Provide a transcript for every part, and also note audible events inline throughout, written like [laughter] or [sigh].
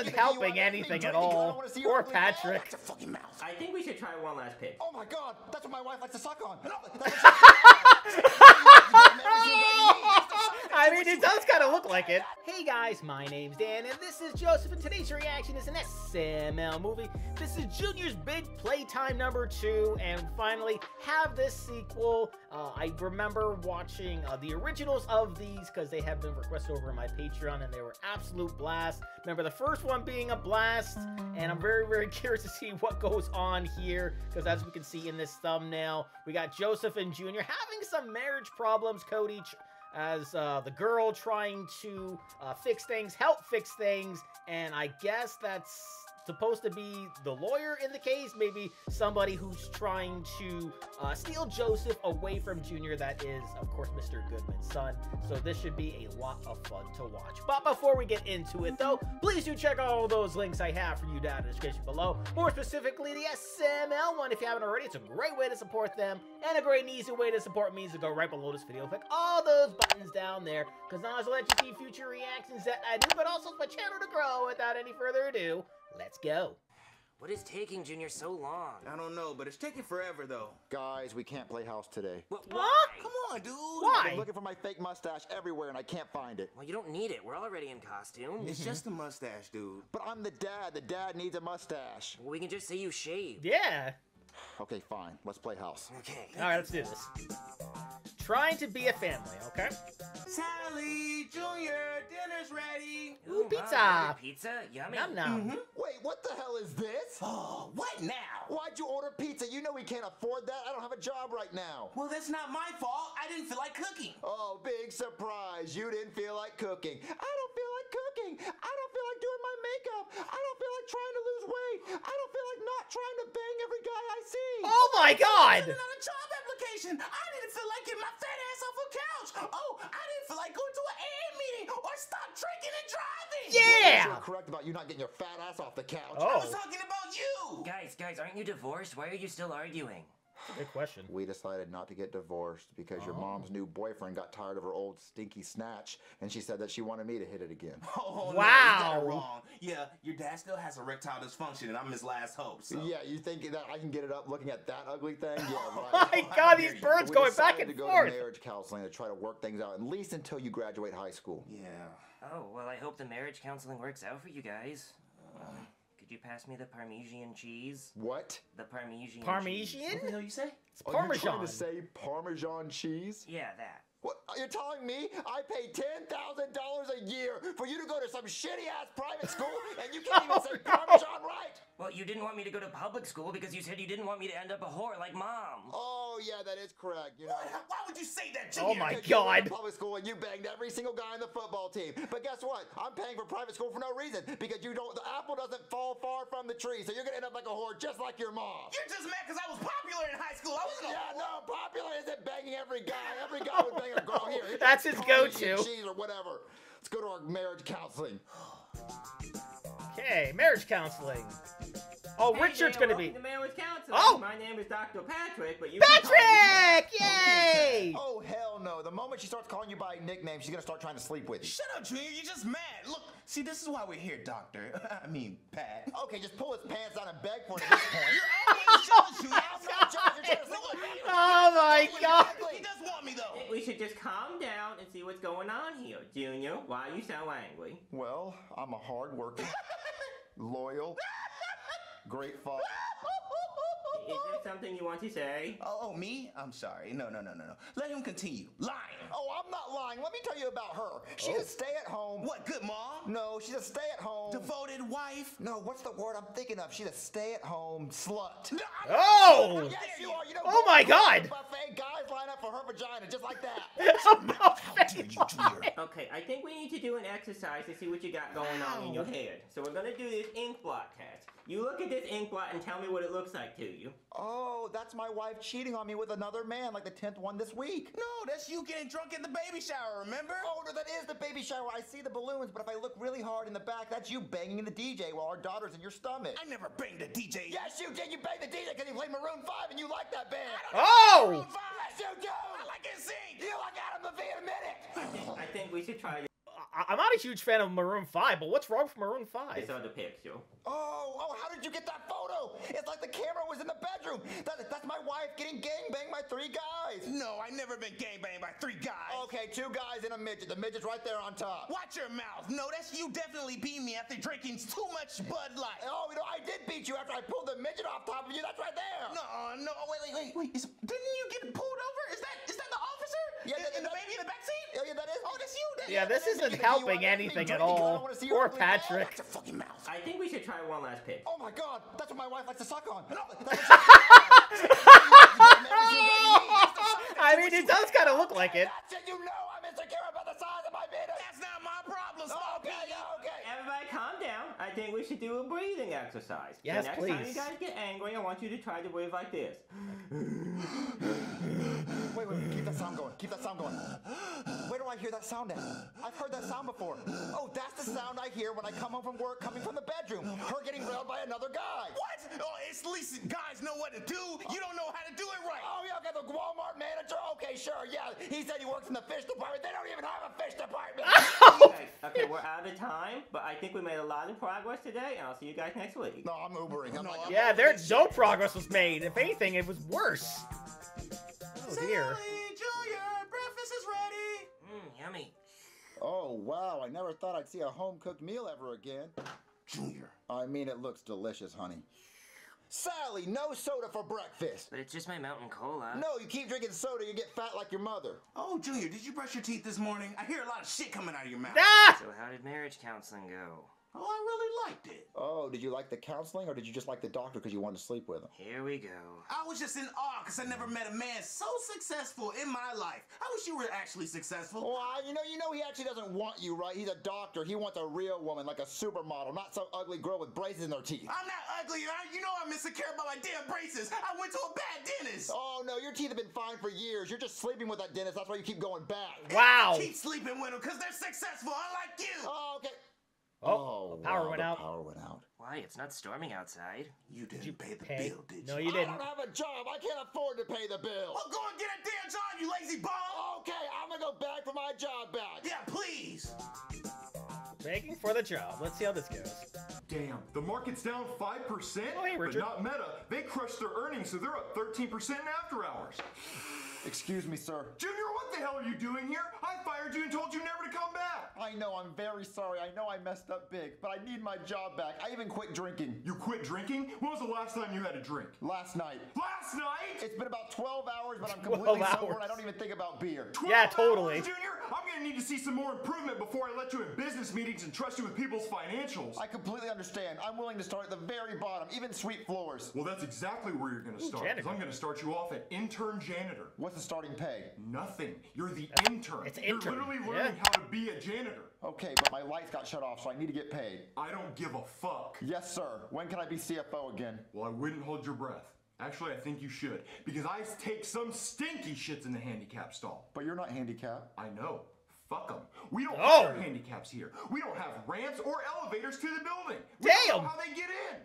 isn't helping anything at all. Poor Patrick. Shut your fucking mouth. I think we should try one last pitch. Oh my god, that's what my wife likes to suck on. [laughs] [laughs] No, that's what I mean, it does kind of look like it. Hey guys, my name's Dan, and this is Joseph, and today's reaction is an SML movie. This is Junior's big playtime number two, and finally have this sequel. Uh, I remember watching uh, the originals of these because they have been requested over my Patreon, and they were absolute blast. Remember the first one being a blast, and I'm very, very [laughs] curious to see what goes on here because as we can see in this thumbnail, we got Joseph and Junior having some marriage problems. Cody as uh, the girl trying to uh, fix things, help fix things, and I guess that's supposed to be the lawyer in the case, maybe somebody who's trying to uh, steal Joseph away from Junior. That is, of course, Mr. Goodman's son. So this should be a lot of fun to watch. But before we get into it, though, please do check all those links I have for you down in the description below. More specifically, the SML one. If you haven't already, it's a great way to support them and a great and easy way to support me is to go right below this video. Click all those buttons down there because not only let you see future reactions that I do, but also my channel to grow. Without any further ado, let's go. What is taking Junior so long? I don't know, but it's taking forever though. Guys, we can't play house today. What? What? Why? Come on, dude. Why? I'm looking for my fake mustache everywhere and I can't find it. Well, you don't need it. We're already in costume. It's just a mustache, dude. But I'm the dad. The dad needs a mustache. Well, we can just say you shaved. Yeah. Okay, fine. Let's play house. Okay. All right, let's do this. Trying to be a family, okay? Sally, Junior, dinner's ready. Ooh, wow, pizza. you ordered Pizza? Yummy. Num num. Mm-hmm. Wait, what the hell is this? Oh, [gasps] what now? Why'd you order pizza? You know we can't afford that. I don't have a job right now. Well, that's not my fault. I didn't feel like cooking. Oh, big surprise. You didn't feel like cooking. I don't feel like cooking. I don't feel like doing my makeup. I don't feel like trying to lose weight. I don't feel like not trying to bang every guy I see. Oh my god! Another job application. I didn't feel like getting my fat ass off a couch. Oh, I didn't feel like going to an AA meeting or stop drinking and driving. Yeah! You're correct about you not getting your fat ass off the couch. Oh. I Oh, was talking about you. Guys, guys, aren't you divorced? Why are you still arguing? good question. We decided not to get divorced because your oh. mom's new boyfriend got tired of her old stinky snatch and she said that she wanted me to hit it again. [laughs] Oh, no, you Wow. it wrong. Yeah, your dad still has erectile dysfunction, and I'm his last hope. So. Yeah, you think that I can get it up looking at that ugly thing? Yeah, [laughs] oh, oh my god, these birds going back decided and to go forth. to marriage counseling to try to work things out, at least until you graduate high school. Yeah. Oh, well, I hope the marriage counseling works out for you guys. Um, could you pass me the Parmesan cheese? What? The Parmesan. cheese. Parmesan? What the hell you say? It's Parmesan. Are you trying to say Parmesan cheese? Yeah, that. What? You're telling me I pay ten thousand dollars a year for you to go to some shitty ass private school and you can't even say [laughs] Parmesan right? Well, you didn't want me to go to public school because you said you didn't want me to end up a whore like mom. Oh yeah, that is correct. You know. What? Why would you say that, Oh my Because you God. Public school and you banged every single guy in the football team. But guess what? I'm paying for private school for no reason because you don't. The apple doesn't fall far from the tree, so you're gonna end up like a whore just like your mom. You're just mad because I was popular in high school. I wasn't a Yeah, no, popular isn't banging every guy. Every guy [laughs] would bang a girl here. Here's That's his Parmesan go-to. Cheese or whatever. Let's go to our marriage counseling. Okay, marriage counseling. Oh, Hey Richard's there, gonna be. welcome to Marriage Counseling. Oh! My name is Dr. Patrick, but you can call me- Patrick! Yay! Oh hell no! The moment she starts calling you by nickname, she's gonna start trying to sleep with you. Shut up, Junior. You're just mad. Look, see, this is why we're here, Doctor. [laughs] I mean, Pat. Okay, just pull his pants down and beg for it at this [laughs] point. You're always jealous, Junior. [laughs] I'm not jealous. You're trying to No, sleep with me. Oh my god! He does want me, though. We should just calm down and see what's going on here. Junior, why are you so angry? Well, I'm a hard-working, [laughs] loyal, great father. Is there something you want to say? Oh, oh, me? I'm sorry. No, no, no, no, no. Let him continue. Lying. Oh, I'm not lying. Let me tell you about her. She's Oh. a stay-at-home. What, good mom? No, she's a stay-at-home. Devoted wife? no, what's the word I'm thinking of? She's a stay-at-home slut. No, I'm Oh! Yes, you are. You know, Oh my God. Buffet guys line up for her vagina just like that. [laughs] How dare you, Junior? Okay, I think we need to do an exercise to see what you got going on in your head. So we're gonna do this ink blot test. You look at this ink blot and tell me what it looks like to you. Oh, that's my wife cheating on me with another man, like the tenth one this week. No, that's you getting drunk at the baby shower, remember? Oh, no, that is the baby shower. I see the balloons, but if I look really hard in the back, that's you banging the DJ while our daughter's in your stomach. I never banged a DJ. Yes, you did. You banged the DJ because he played Maroon 5 and you like that band. Oh! Maroon 5. Yes, you do. I like it sing. You like Adam Levine, admit it. I think we should try this. I- I'm not a huge fan of Maroon 5, but what's wrong with Maroon 5? I saw the picture. Oh, oh, how did you get that photo? It's like the camera was in the bedroom. That, that's my wife getting gangbanged by three guys. No, I never been gangbanged by three guys. Okay, two guys and a midget. The midget's right there on top. Watch your mouth. No, that's you definitely beat me after drinking too much Bud Light. Oh, you know, I did beat you after I pulled the midget off top of you. That's right there. No, no, oh, wait, wait, wait, wait. Is, didn't you get pulled over? Is that is that the officer? Yeah, in, that- in the baby in the backseat? Yeah, yeah, that is. Oh, that's you. That, yeah, this that is isn't me. You helping want anything at drinking? I don't all. wanna Poor. Patrick. Watch your fucking mouth. I think we should try one last pick. Oh my god, that's what my wife likes to suck on. [laughs] [laughs] I mean, it does kind of look like it. That's it. You know I'm insecure about the size of my penis. That's not my problem, oh, small Okay, pea. okay. Everybody calm down. I think we should do a breathing exercise. Yes, the next time you guys get angry, I want you to try to breathe like this. Wait, wait, keep that sound going. Keep that sound going. Where do I hear that sound at? I've heard that sound before. Oh, that's the sound I hear when I come home from work coming from the bedroom. Her getting railed by another guy. What? Oh, it's at least guys know what to do. You don't know how to do it right. Oh, yeah, okay, the Walmart manager? Okay, sure, yeah. He said he works in the fish department. They don't even have a fish department. [laughs] okay, okay, we're out of time, but I think we made a lot of progress today, and I'll see you guys next week. no, I'm Ubering. I'm No, like, I'm- Yeah, there no progress was made. If anything, it was worse. Oh dear. Sally Junior, breakfast is ready. Mmm, yummy. Oh, wow. I never thought I'd see a home cooked meal ever again. Junior. I mean, it looks delicious, honey. Sally, no soda for breakfast. But it's just my mountain cola. No, you keep drinking soda, you get fat like your mother. Oh, Junior, did you brush your teeth this morning? I hear a lot of shit coming out of your mouth. Ah! So how did marriage counseling go? Oh, I really liked it. Oh, did you like the counseling or did you just like the doctor because you wanted to sleep with him? Here we go. I was just in awe because I never met a man so successful in my life. I wish you were actually successful. Well, I- you know, you know, he actually doesn't want you, right? He's a doctor. He wants a real woman, like a supermodel, not some ugly girl with braces in her teeth. I'm not ugly. I, you know I'm insecure about my damn braces. I went to a bad dentist. Oh no, your teeth have been fine for years. You're just sleeping with that dentist. That's why you keep going back. Wow. I keep sleeping with them because they're successful, unlike you. Oh, okay. Oh, oh the power wow, went the out. Power went out. Why? It's not storming outside. You didn't you pay the pay? bill, did you? No, you I didn't. I don't have a job. I can't afford to pay the bill. Well, go and get a damn job, you lazy bum. Okay, I'm gonna go back for my job back. Yeah, please. Begging for the job. Let's see how this goes. Damn, the market's down 5%? Oh, hey, but not Meta. They crushed their earnings, so they're up 13% in after hours. Excuse me, sir. Junior, what the hell are you doing here? I fired you and told you never to come back. I know, I'm very sorry. I know I messed up big, but I need my job back. I even quit drinking You quit drinking? When was the last time you had a drink? last night. Last night? It's been about 12 hours, but I'm completely sober hours. and I don't even think about beer. 12 Yeah, totally. hours, Junior, I'm gonna need to see some more improvement before I let you in business meetings and trust you with people's financials. I completely understand. I'm willing to start at the very bottom, even sweep floors. well, that's exactly where you're gonna start. 'cause janitor. I'm gonna start you off at intern janitor. What's the starting pay? Nothing. You're the intern. It's intern. You're intern, literally yeah. learning how to be a janitor. Okay, but my lights got shut off, so I need to get paid. I don't give a fuck. Yes, sir. When can I be CFO again? Well, I wouldn't hold your breath. Actually, I think you should, because I take some stinky shits in the handicap stall. But you're not handicapped. I know. Fuck them. We don't Oh. hire handicaps here. We don't have ramps or elevators to the building. We don't Damn. know how they get in.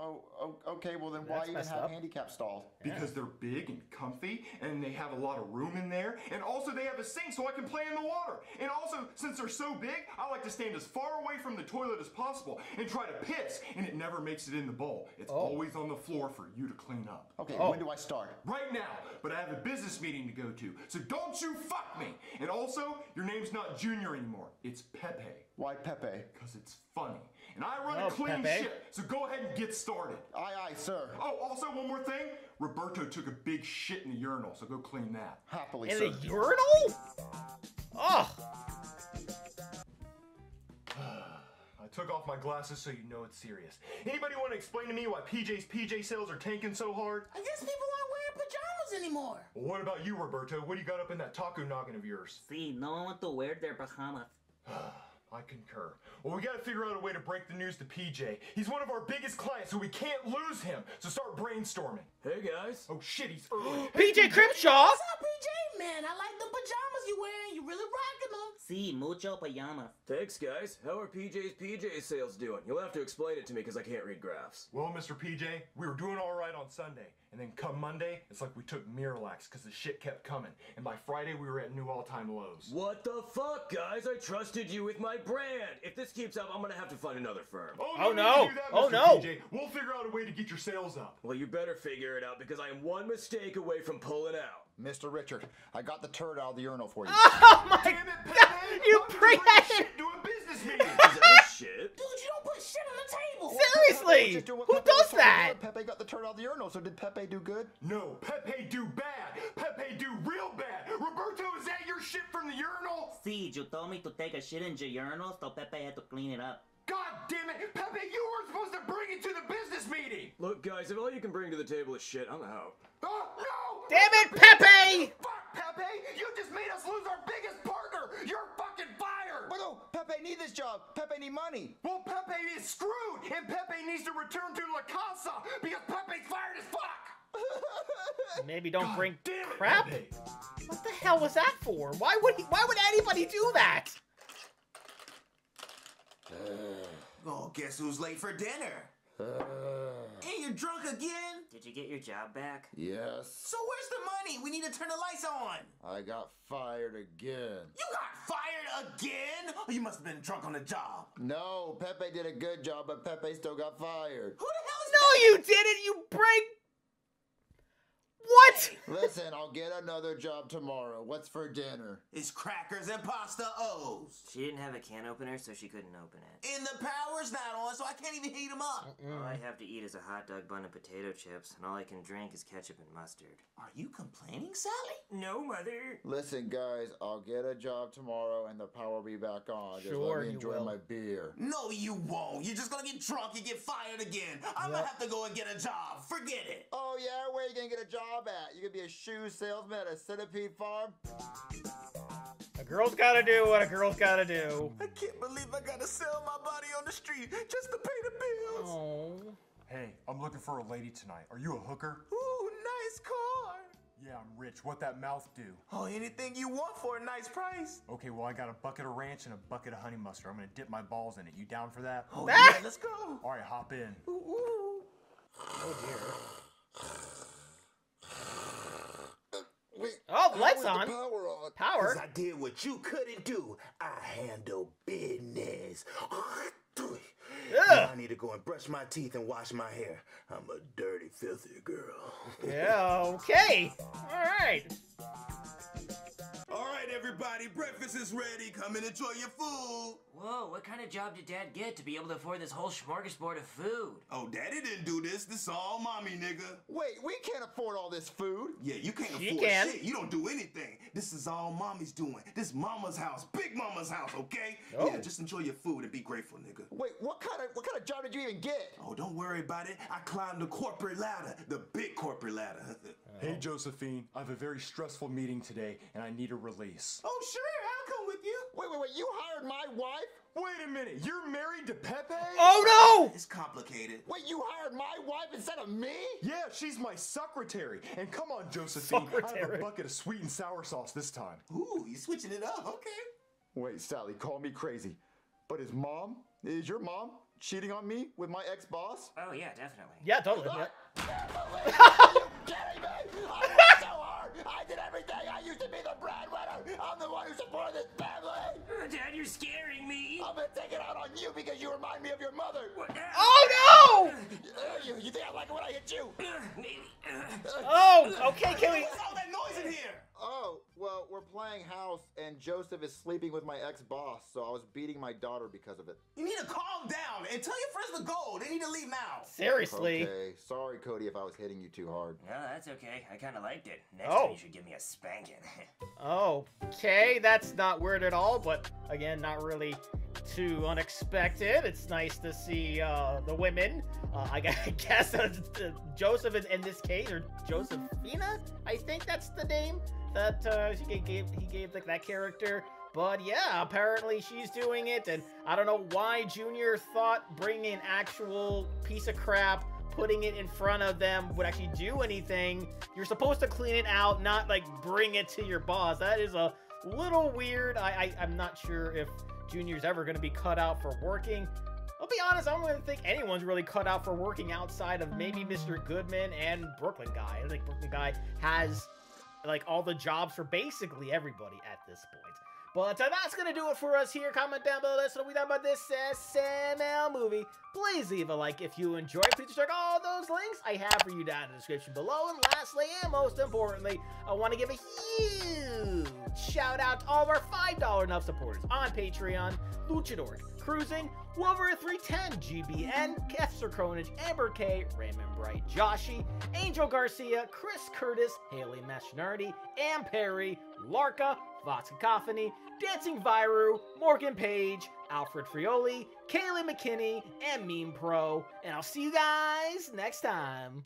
Oh, okay. Well, then why That's even have up. handicap stalls? Because they're big and comfy, and they have a lot of room in there, and also they have a sink so I can play in the water. And also, since they're so big, I like to stand as far away from the toilet as possible and try to piss, and it never makes it in the bowl. It's oh. always on the floor for you to clean up. Okay, Oh. when do I start? Right now, but I have a business meeting to go to, so don't you fuck me! And also, your name's not Junior anymore, it's Pepe. Why Pepe? Because it's funny. And I run Oh, a clean Pepe. ship, so go ahead and get started. Aye, aye, sir. Oh, also, one more thing. Roberto took a big shit in the urinal, so go clean that. Happily, In sir. the urinal? Oh, [sighs] I took off my glasses so you know it's serious. Anybody want to explain to me why PJ's PJ sales are tanking so hard? I guess people aren't wearing pajamas anymore. Well, what about you, Roberto? What do you got up in that taco noggin of yours? See, no one wants to wear their pajamas. [sighs] I concur. Well, we gotta figure out a way to break the news to PJ. He's one of our biggest clients, so we can't lose him. So start brainstorming. Hey guys. Oh shit, he's [gasps] early. PJ Crimshaw. What's up, PJ? Man, I like the pajamas you wearing. You really rocking them. Sí, mucho pajama. Thanks, guys. How are PJ's PJ sales doing? You'll have to explain it to me because I can't read graphs. Well, Mr. PJ, we were doing all right on Sunday, and then come Monday, it's like we took Miralax because the shit kept coming, and by Friday we were at new all-time lows. What the fuck, guys? I trusted you with my brand. If this keeps up, I'm gonna have to find another firm. Oh, need no. to do that, Oh, Mr. no. PJ. We'll figure out a way to get your sales up. Well, you better figure it out because I am one mistake away from pulling out. Mr. Richard, I got the turd out of the urinal for you. [laughs] Oh my Damn it, god! You Why would bring bring that shit to a business meeting? Is that [laughs] shit? Dude, you don't put shit on the table. Seriously! Just Who Pepe does told to do, that? and Pepe got the turd out of the urinal, so did Pepe do good? no, Pepe do bad. Pepe do real bad. Roberto, is that your shit from the urinal? Sí, you told me to take a shit in your urinal, so Pepe had to clean it up. God damn it, Pepe, you weren't supposed to bring it to the business meeting. Look, guys, if all you can bring to the table is shit, I'm out. Oh, no! Damn it, Pepe! Fuck, Pepe! You just made us lose our biggest partner! You're fucking fired! But no, Pepe need this job. Pepe need money. Well, Pepe is screwed, and Pepe needs to return to La Casa because Pepe's fired as fuck! [laughs] Maybe don't bring Damn it, crap. Pepe. What the hell was that for? Why would he? Why would anybody do that? Oh, guess who's late for dinner? Uh. and you're drunk again? Did you get your job back? Yes, So where's the money? We need to turn the lights on. I got fired again. You got fired again? Oh, you must have been drunk on the job. No, Pepe did a good job, but Pepe still got fired. Who the hell is No, you didn't. You break. What? Listen, I'll get another job tomorrow. What's for dinner? It's crackers and pasta O's. She didn't have a can opener, so she couldn't open it. And the power's not on, so I can't even heat them up. All I have to eat is a hot dog bun and potato chips, and all I can drink is ketchup and mustard. Are you complaining, Sally? No, mother. Listen, guys, I'll get a job tomorrow and the power will be back on. Just Sure let me you enjoy will. my beer. No, you won't. You're just gonna get drunk and get fired again. I'm gonna have to go and get a job. Forget it. Oh yeah, where are you gonna get a job at? You gonna be a shoe salesman at a centipede farm? A girl's gotta do what a girl's gotta do. I can't believe I gotta sell my body on the street just to pay the bills. Oh. Hey, I'm looking for a lady tonight. Are you a hooker? Ooh, nice car. Yeah, I'm rich. What that mouth do? Oh, anything you want for a nice price. Okay, well, I got a bucket of ranch and a bucket of honey mustard. I'm gonna dip my balls in it. You down for that? Oh, Ah! yeah, let's go. All right, hop in. Ooh, ooh. Oh dear. Wait, Oh, the lights on. power on. Power. Cause I did what you couldn't do. I handle business. Now I need to go and brush my teeth and wash my hair. I'm a dirty, filthy girl. Yeah. Okay. All right. All right, everybody, breakfast is ready. Come and enjoy your food. Whoa, what kind of job did Dad get to be able to afford this whole smorgasbord of food? Oh, Daddy didn't do this. This is all mommy, nigga. Wait, we can't afford all this food. Yeah, you can't She afford can. shit. You don't do anything. This is all mommy's doing. This mama's house, big mama's house, okay? Oh. Yeah, just enjoy your food and be grateful, nigga. Wait, what kind of what kind of job did you even get? Oh, don't worry about it. I climbed the corporate ladder, the big corporate ladder. [laughs] Hey, Josephine. I have a very stressful meeting today, and I need a release. oh, sure, I'll come with you. Wait, wait, wait, you hired my wife? Wait a minute. You're married to Pepe? Oh no! It's complicated. Wait, you hired my wife instead of me? Yeah, she's my secretary. And come on, Josephine. I have a bucket of sweet and sour sauce this time. Ooh, you're switching it up, okay? Wait, Sally, call me crazy. But is mom, is your mom cheating on me with my ex-boss? Oh, yeah, definitely. no. Yeah, totally. Yeah. [laughs] Are you kidding me? I worked so hard. I did everything. I used to be the breadwinner. I'm the one who supported this family. Uh, Dad, you're scaring me. I'm gonna take it out on you because you remind me of your mother. Oh no! You, you think I like it when I hit you? Uh, maybe. Uh! Oh, okay, can we? What's all that noise in here? Oh, well, we're playing house, and Joseph is sleeping with my ex-boss, so I was beating my daughter because of it. You need to calm down and tell your friends to go. They need to leave now. Seriously. Okay, sorry, Cody, if I was hitting you too hard. no, that's okay. I kind of liked it. Next Oh. time you should give me a spanking. Oh, [laughs] okay, that's not weird at all, but again, not really too unexpected. It's nice to see uh, the women. Uh, I [laughs] guess uh, Joseph in, in this case, or Josephina, I think that's the name that uh, he gave. He gave like, that character. But yeah, apparently she's doing it, and I don't know why Junior thought bringing an actual piece of crap, putting it in front of them would actually do anything. You're supposed to clean it out, not like bring it to your boss. That is a little weird. I, I I'm not sure if Junior's ever going to be cut out for working. I'll be honest, I don't really think anyone's really cut out for working outside of maybe Mr. Goodman and Brooklyn Guy. I think Brooklyn Guy has like all the jobs for basically everybody at this point. But uh, that's gonna do it for us here. Comment down below. Let us know what we thought about this SML movie. Please leave a like if you enjoyed. Please check all those links I have for you down in the description below. And lastly, and most importantly, I want to give a huge shout out to all of our $5 enough supporters on Patreon, Luchador, Cruising, Wolver 310, GBN, Kester Kronich, Amber K, Raymond Bright, Joshi, Angel Garcia, Chris Curtis, Haley Machinardi, Am Perry, Larka, Vox Cacophony, Dancing Viru, Morgan Page, Alfred Frioli, Kaylee McKinney, and Meme Pro. And I'll see you guys next time.